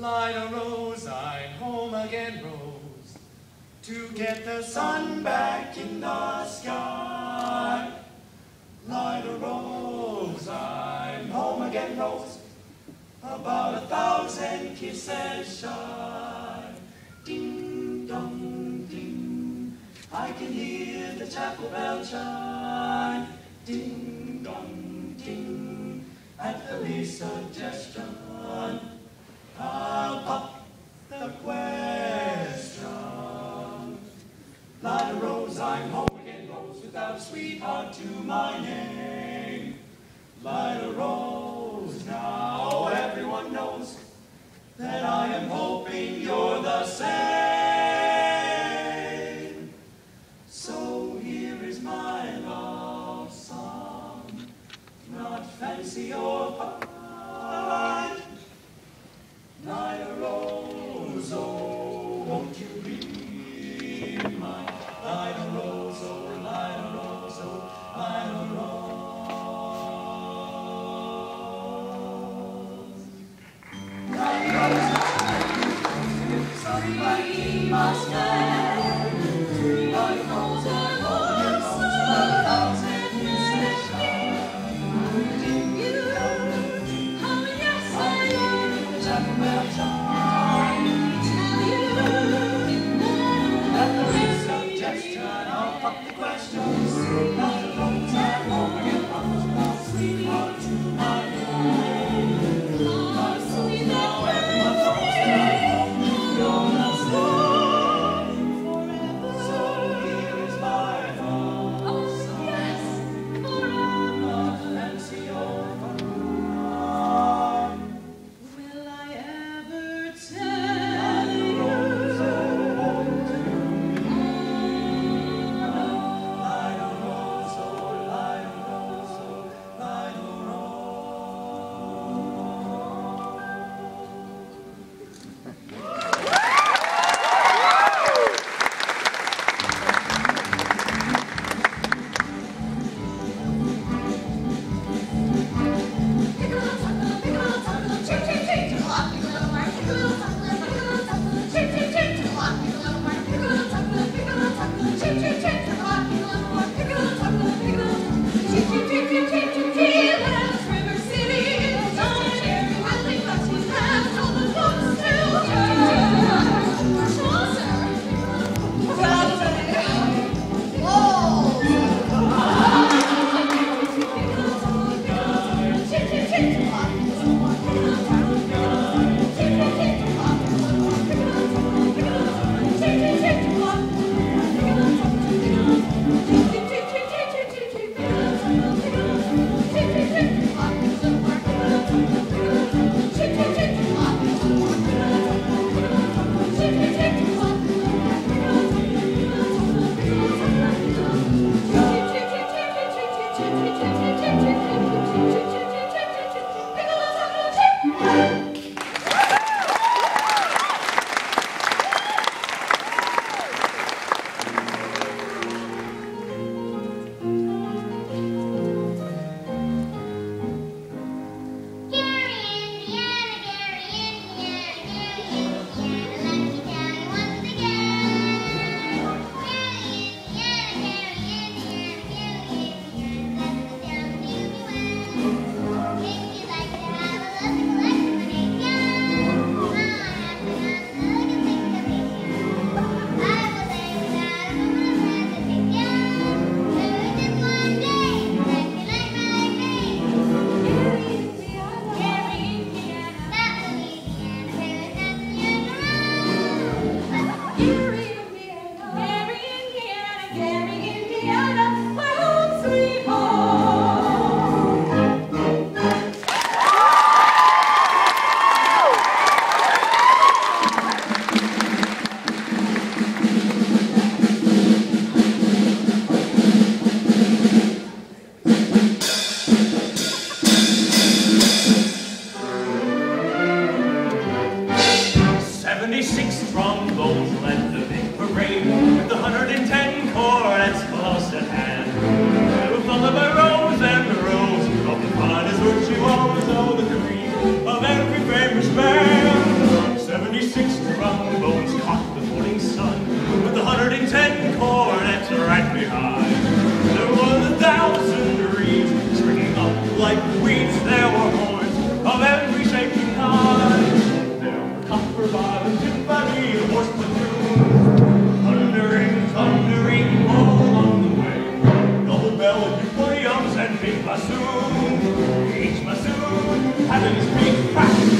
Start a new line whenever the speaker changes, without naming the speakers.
Lida Rose, I'm home again, Rose, to get the sun back in the sky. Lida Rose, I'm home again, Rose, about a thousand kisses shy. Ding dong ding, I can hear the chapel bell chime. Ding dong ding, at the least suggestion, my name. Lida Rose, now everyone knows that I am hoping you're the same. So here is my love song, not fancy or questions. James back. Having